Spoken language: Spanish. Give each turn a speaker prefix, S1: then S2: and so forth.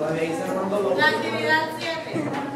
S1: Todavía ahí
S2: La actividad 7.